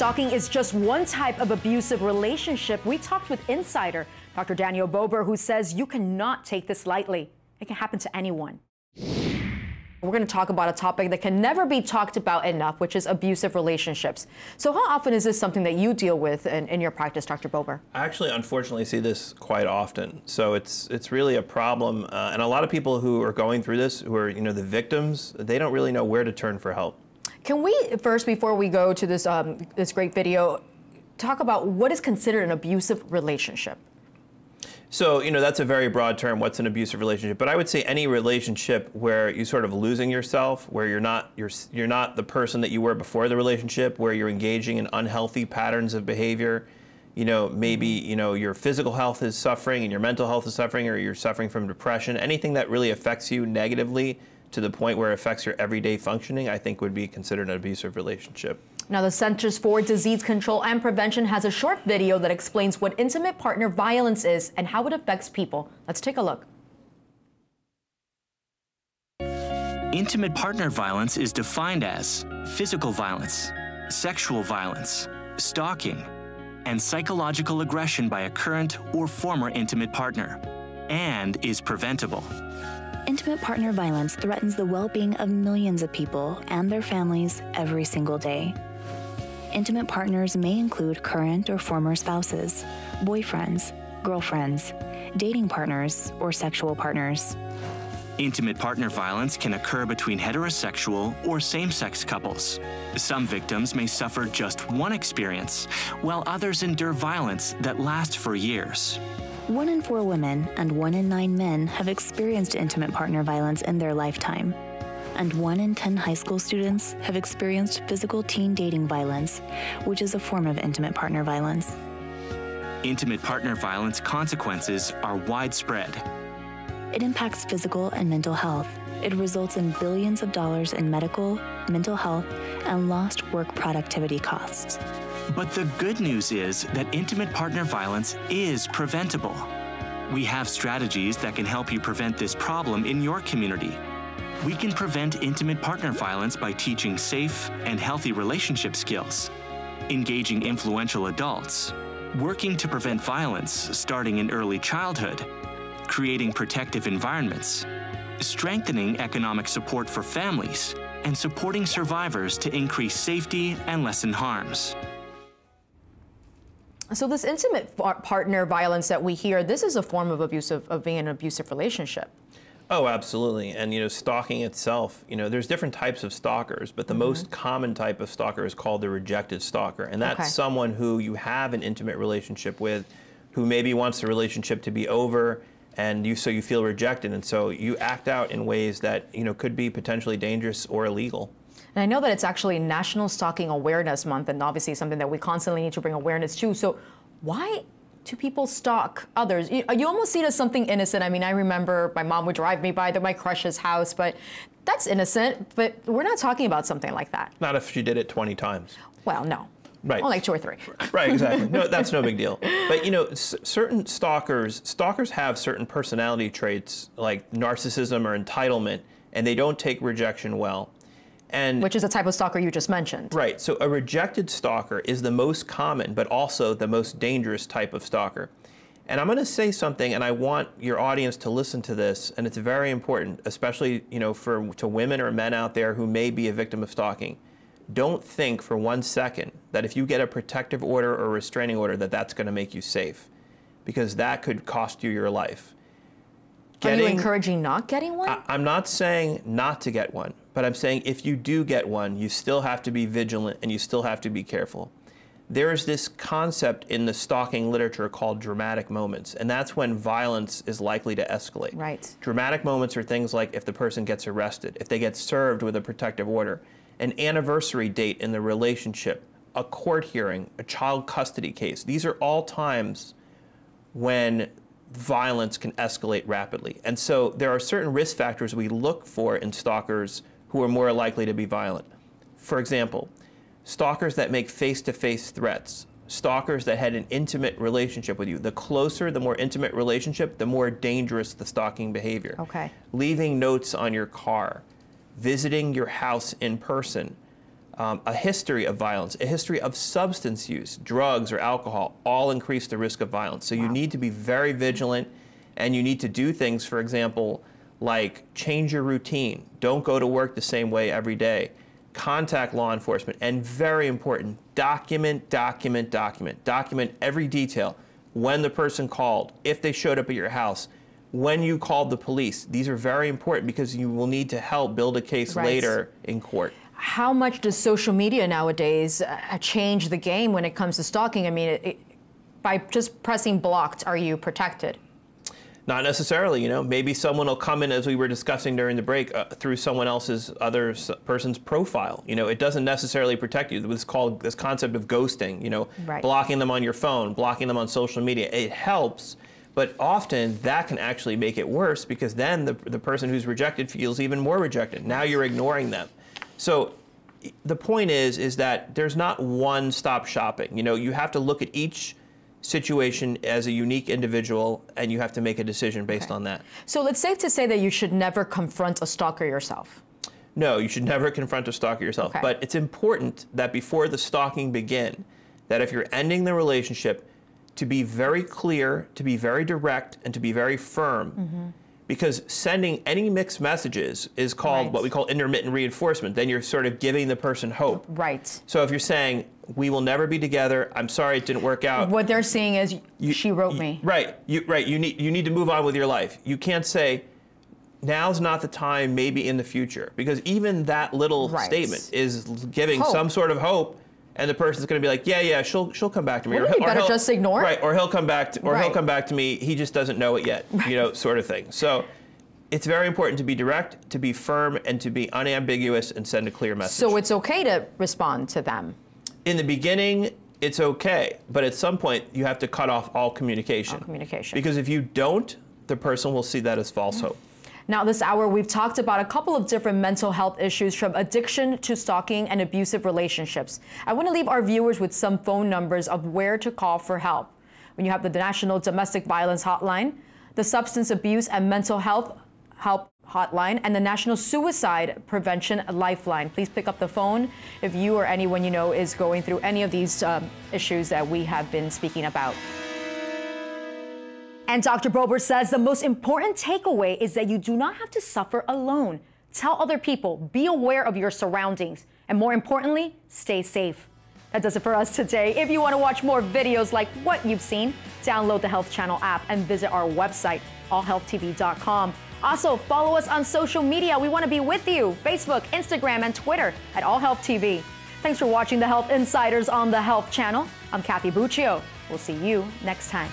Stalking is just one type of abusive relationship. We talked with insider Dr. Daniel Bober, who says you cannot take this lightly. It can happen to anyone. We're going to talk about a topic that can never be talked about enough, which is abusive relationships. So, how often is this something that you deal with in, in your practice, Dr. Bober? I actually, unfortunately, see this quite often. So it's it's really a problem, uh, and a lot of people who are going through this, who are you know the victims, they don't really know where to turn for help. Can we first, before we go to this um, this great video, talk about what is considered an abusive relationship? So, you know, that's a very broad term. What's an abusive relationship? But I would say any relationship where you sort of losing yourself, where you're not you're you're not the person that you were before the relationship, where you're engaging in unhealthy patterns of behavior. You know, maybe you know your physical health is suffering and your mental health is suffering, or you're suffering from depression. Anything that really affects you negatively to the point where it affects your everyday functioning, I think would be considered an abusive relationship. Now, the Centers for Disease Control and Prevention has a short video that explains what intimate partner violence is and how it affects people. Let's take a look. Intimate partner violence is defined as physical violence, sexual violence, stalking, and psychological aggression by a current or former intimate partner, and is preventable. Intimate partner violence threatens the well being of millions of people and their families every single day. Intimate partners may include current or former spouses, boyfriends, girlfriends, dating partners, or sexual partners. Intimate partner violence can occur between heterosexual or same sex couples. Some victims may suffer just one experience, while others endure violence that lasts for years. One in four women and one in nine men have experienced intimate partner violence in their lifetime. And one in 10 high school students have experienced physical teen dating violence, which is a form of intimate partner violence. Intimate partner violence consequences are widespread. It impacts physical and mental health. It results in billions of dollars in medical, mental health, and lost work productivity costs. But the good news is that intimate partner violence is preventable. We have strategies that can help you prevent this problem in your community. We can prevent intimate partner violence by teaching safe and healthy relationship skills, engaging influential adults, working to prevent violence starting in early childhood, creating protective environments, strengthening economic support for families, and supporting survivors to increase safety and lessen harms. So this intimate partner violence that we hear, this is a form of abusive of being in an abusive relationship. Oh, absolutely. And you know, stalking itself, you know, there's different types of stalkers, but the mm -hmm. most common type of stalker is called the rejected stalker. And that's okay. someone who you have an intimate relationship with who maybe wants the relationship to be over and you so you feel rejected and so you act out in ways that, you know, could be potentially dangerous or illegal. And I know that it's actually National Stalking Awareness Month, and obviously something that we constantly need to bring awareness to. So, why do people stalk others? You, you, almost see it as something innocent. I mean, I remember my mom would drive me by the, my crush's house, but that's innocent. But we're not talking about something like that. Not if she did it 20 times. Well, no. Right. Only like two or three. right, exactly. No, that's no big deal. But you know, certain stalkers, stalkers have certain personality traits like narcissism or entitlement, and they don't take rejection well. And Which is a type of stalker you just mentioned. Right. So a rejected stalker is the most common, but also the most dangerous type of stalker. And I'm going to say something, and I want your audience to listen to this, and it's very important, especially you know for to women or men out there who may be a victim of stalking. Don't think for one second that if you get a protective order or restraining order that that's going to make you safe, because that could cost you your life. Getting, Are you encouraging not getting one? I, I'm not saying not to get one. But I'm saying if you do get one, you still have to be vigilant and you still have to be careful. There is this concept in the stalking literature called dramatic moments, and that's when violence is likely to escalate. Right. Dramatic moments are things like if the person gets arrested, if they get served with a protective order, an anniversary date in the relationship, a court hearing, a child custody case. These are all times when violence can escalate rapidly. And so there are certain risk factors we look for in stalkers who are more likely to be violent. For example, stalkers that make face-to-face threats, stalkers that had an intimate relationship with you. The closer, the more intimate relationship, the more dangerous the stalking behavior. Okay. Leaving notes on your car, visiting your house in person, um, a history of violence, a history of substance use, drugs or alcohol, all increase the risk of violence. So wow. you need to be very vigilant and you need to do things, for example, like change your routine. Don't go to work the same way every day. Contact law enforcement. And very important, document, document, document. Document every detail. When the person called, if they showed up at your house, when you called the police. These are very important because you will need to help build a case right. later in court. How much does social media nowadays uh, change the game when it comes to stalking? I mean, it, it, by just pressing blocked, are you protected? Not necessarily, you know. Maybe someone will come in, as we were discussing during the break, uh, through someone else's other person's profile. You know, it doesn't necessarily protect you. It's called this concept of ghosting. You know, right. blocking them on your phone, blocking them on social media. It helps, but often that can actually make it worse because then the, the person who's rejected feels even more rejected. Now you're ignoring them. So the point is, is that there's not one stop shopping. You know, you have to look at each situation as a unique individual and you have to make a decision based okay. on that. So it's safe to say that you should never confront a stalker yourself. No, you should never confront a stalker yourself. Okay. But it's important that before the stalking begin, that if you're ending the relationship, to be very clear, to be very direct, and to be very firm. Mm-hmm. Because sending any mixed messages is called right. what we call intermittent reinforcement. Then you're sort of giving the person hope. Right. So if you're saying, we will never be together. I'm sorry it didn't work out. What they're saying is, you, she wrote you, me. Right. You, right. You need, you need to move on with your life. You can't say, now's not the time, maybe in the future. Because even that little right. statement is giving hope. some sort of hope and the person's going to be like, yeah, yeah, she'll she'll come back to me. Wouldn't or, he better just ignore? Right, or he'll come back, to, or right. he'll come back to me. He just doesn't know it yet, right. you know, sort of thing. So. It's very important to be direct, to be firm, and to be unambiguous and send a clear message. So it's okay to respond to them? In the beginning, it's okay, but at some point you have to cut off all communication. All communication. Because if you don't, the person will see that as false mm-hmm. hope. Now, this hour, we've talked about a couple of different mental health issues from addiction to stalking and abusive relationships. I want to leave our viewers with some phone numbers of where to call for help. When you have the National Domestic Violence Hotline, the Substance Abuse and Mental Health Help Hotline, and the National Suicide Prevention Lifeline. Please pick up the phone if you or anyone you know is going through any of these um, issues that we have been speaking about. And Dr. Bober says the most important takeaway is that you do not have to suffer alone. Tell other people, be aware of your surroundings, and more importantly, stay safe. That does it for us today. If you want to watch more videos like what you've seen, download the Health Channel app and visit our website, allhealthtv.com. Also, follow us on social media. We want to be with you Facebook, Instagram, and Twitter at All Health TV. Thanks for watching the Health Insiders on the Health Channel. I'm Kathy Buccio. We'll see you next time.